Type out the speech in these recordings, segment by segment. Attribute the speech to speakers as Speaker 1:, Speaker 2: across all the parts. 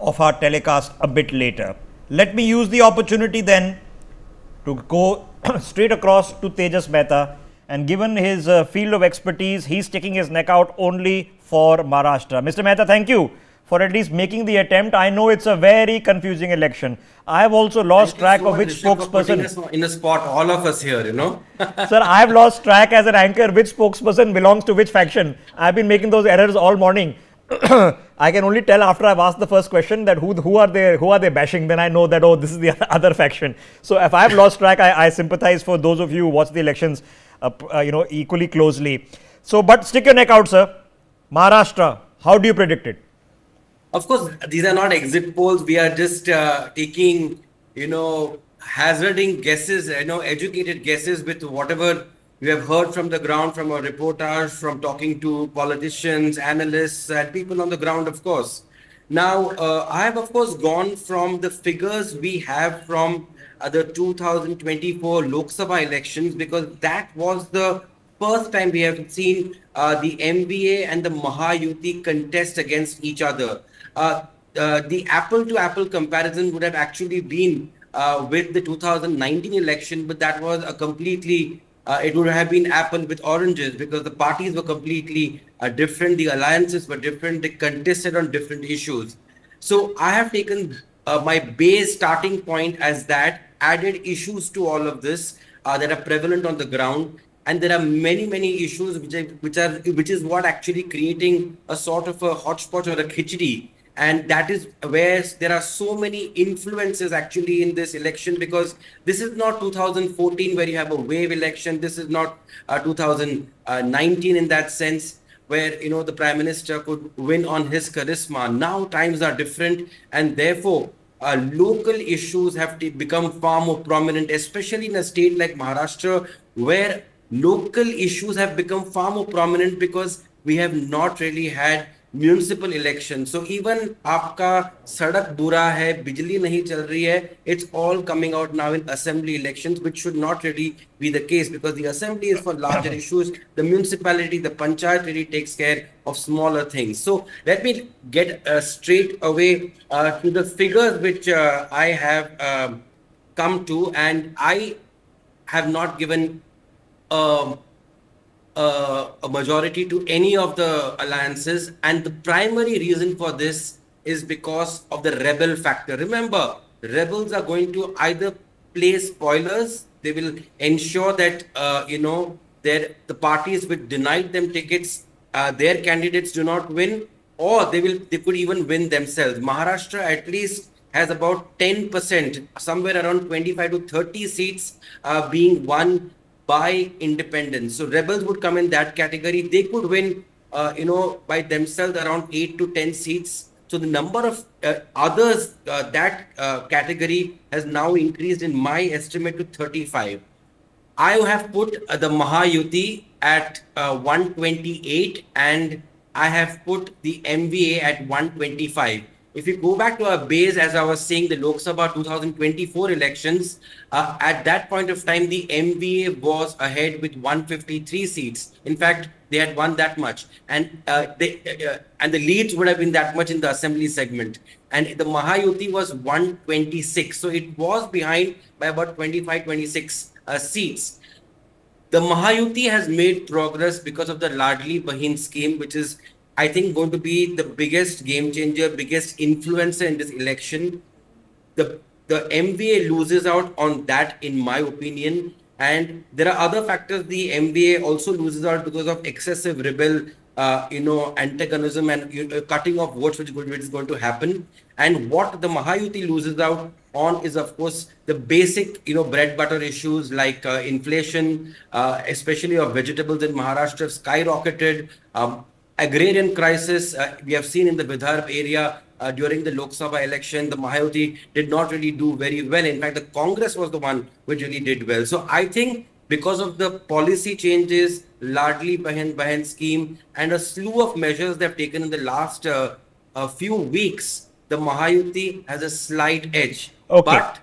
Speaker 1: of our telecast a bit later. Let me use the opportunity then to go straight across to Tejas Mehta. And given his uh, field of expertise, he's sticking his neck out only for Maharashtra. Mr. Mehta, thank you for at least making the attempt. I know it's a very confusing election. I have also lost track
Speaker 2: so
Speaker 1: of which spokesperson.
Speaker 2: In a spot, all of us here, you know.
Speaker 1: Sir, I have lost track as an anchor which spokesperson belongs to which faction. I've been making those errors all morning. I can only tell after I've asked the first question that who who are they who are they bashing. Then I know that oh this is the other faction. So if I've lost track, I, I sympathize for those of you who watch the elections, uh, uh, you know, equally closely. So, but stick your neck out, sir. Maharashtra, how do you predict it?
Speaker 2: Of course, these are not exit polls. We are just uh, taking, you know, hazarding guesses, you know, educated guesses with whatever we have heard from the ground, from our reporters, from talking to politicians, analysts, and people on the ground, of course. Now, uh, I have, of course, gone from the figures we have from uh, the 2024 Lok Sabha elections because that was the first time we have seen uh, the MVA and the Mahayuti contest against each other. Uh, uh, the apple to apple comparison would have actually been uh, with the 2019 election, but that was a completely uh, it would have been apple with oranges because the parties were completely uh, different, the alliances were different, they contested on different issues. So I have taken uh, my base starting point as that, added issues to all of this uh, that are prevalent on the ground. And there are many, many issues which are, which are which is what actually creating a sort of a hotspot or a khichdi and that is where there are so many influences actually in this election because this is not 2014 where you have a wave election. This is not uh, 2019 in that sense where you know the prime minister could win on his charisma. Now times are different and therefore uh, local issues have to become far more prominent especially in a state like maharashtra where local issues have become far more prominent because we have not really had municipal election so even आपका सड़क बुरा है बिजली नहीं चल रही है it's all coming out now in assembly elections which should not really be the case because the assembly is for larger issues the municipality the panchayat really takes care of smaller things so let me get uh, straight away uh, to the figures which uh, i have uh, come to and i have not given um, uh, a majority to any of the alliances. And the primary reason for this is because of the rebel factor. Remember, rebels are going to either play spoilers, they will ensure that, uh, you know, their, the parties which denied them tickets, uh, their candidates do not win, or they will they could even win themselves. Maharashtra at least has about 10%, somewhere around 25 to 30 seats uh, being won by independents. So rebels would come in that category. They could win, uh, you know, by themselves around eight to ten seats. So the number of uh, others uh, that uh, category has now increased in my estimate to 35. I have put uh, the Mahayuti at uh, 128 and I have put the MVA at 125. If you go back to our base, as I was saying, the Lok Sabha 2024 elections, uh, at that point of time, the MVA was ahead with 153 seats. In fact, they had won that much, and uh, they uh, and the leads would have been that much in the assembly segment. And the Mahayuti was 126, so it was behind by about 25, 26 uh, seats. The Mahayuti has made progress because of the Ladki Bahin scheme, which is I think, going to be the biggest game changer, biggest influencer in this election. The the MVA loses out on that, in my opinion. And there are other factors. The MVA also loses out because of excessive rebel, uh, you know, antagonism and cutting off votes, which, which is going to happen. And what the Mahayuti loses out on is, of course, the basic, you know, bread butter issues like uh, inflation, uh, especially of vegetables in Maharashtra, skyrocketed. Um, agrarian crisis uh, we have seen in the Vidarbha area uh, during the Lok Sabha election. The Mahayuti did not really do very well. In fact, the Congress was the one which really did well. So I think because of the policy changes, largely Bahan Bahan scheme, and a slew of measures they have taken in the last uh, a few weeks, the Mahayuti has a slight edge.
Speaker 1: Okay.
Speaker 2: But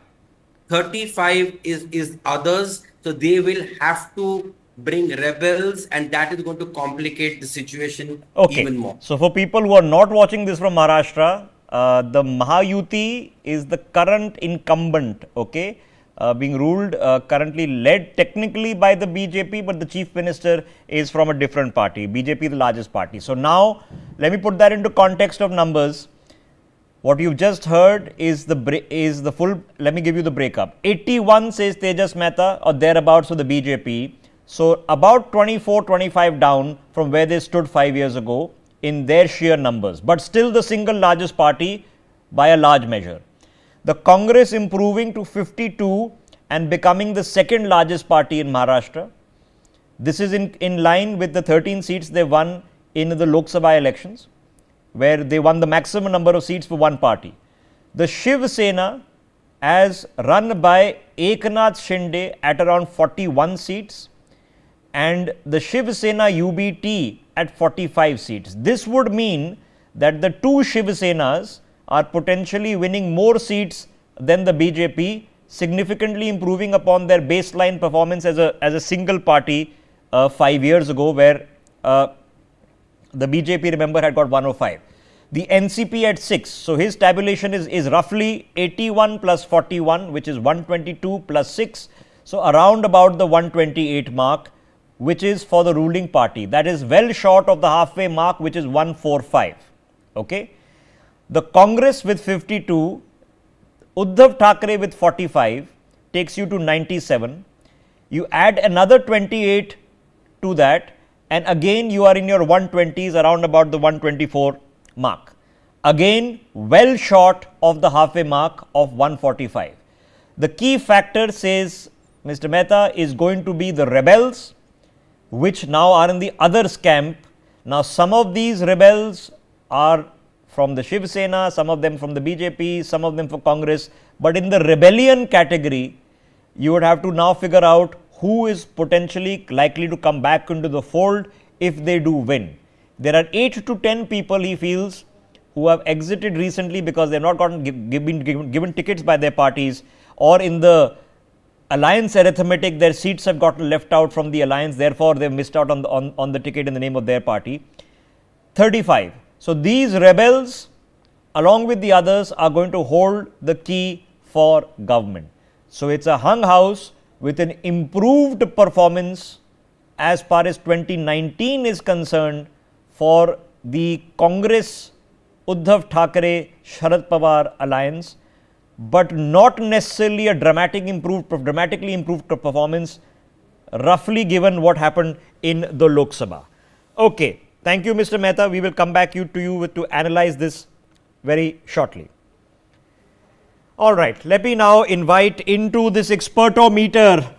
Speaker 2: 35 is is others, so they will have to bring rebels and that is going to complicate the situation
Speaker 1: okay.
Speaker 2: even more.
Speaker 1: So for people who are not watching this from Maharashtra, uh, the Mahayuti is the current incumbent, okay, uh, being ruled uh, currently led technically by the BJP, but the chief minister is from a different party. BJP the largest party. So now let me put that into context of numbers. What you've just heard is the is the full. Let me give you the breakup. 81 says Tejas Mehta or thereabouts for the BJP. So about 24, 25 down from where they stood five years ago in their sheer numbers, but still the single largest party by a large measure. The Congress improving to 52 and becoming the second largest party in Maharashtra. This is in, in line with the 13 seats they won in the Lok Sabha elections, where they won the maximum number of seats for one party. The Shiv Sena, as run by Eknath Shinde at around 41 seats, and the Shiv Sena UBT at 45 seats. This would mean that the two Shiv Senas are potentially winning more seats than the BJP, significantly improving upon their baseline performance as a, as a single party uh, five years ago, where uh, the BJP, remember, had got 105. The NCP at 6. So, his tabulation is, is roughly 81 plus 41, which is 122 plus 6. So, around about the 128 mark which is for the ruling party. That is well short of the halfway mark, which is 145. Okay. The Congress with 52, Uddhav Thackeray with 45 takes you to 97. You add another 28 to that, and again you are in your 120s around about the 124 mark. Again, well short of the halfway mark of 145. The key factor says Mr. Mehta is going to be the rebels which now are in the others camp. Now, some of these rebels are from the Shiv Sena, some of them from the BJP, some of them for Congress. But in the rebellion category, you would have to now figure out who is potentially likely to come back into the fold if they do win. There are 8 to 10 people he feels who have exited recently because they have not gotten given, given, given tickets by their parties or in the alliance arithmetic, their seats have gotten left out from the alliance, therefore, they've missed out on the, on, on the ticket in the name of their party. 35. So, these rebels, along with the others, are going to hold the key for government. So, it's a hung house with an improved performance as far as 2019 is concerned for the Congress Uddhav Thackeray Sharad Pawar alliance but not necessarily a dramatic improved, dramatically improved performance, roughly given what happened in the Lok Sabha. Okay, thank you, Mr. Mehta. We will come back you, to you to analyze this very shortly. All right, let me now invite into this Expert-O-Meter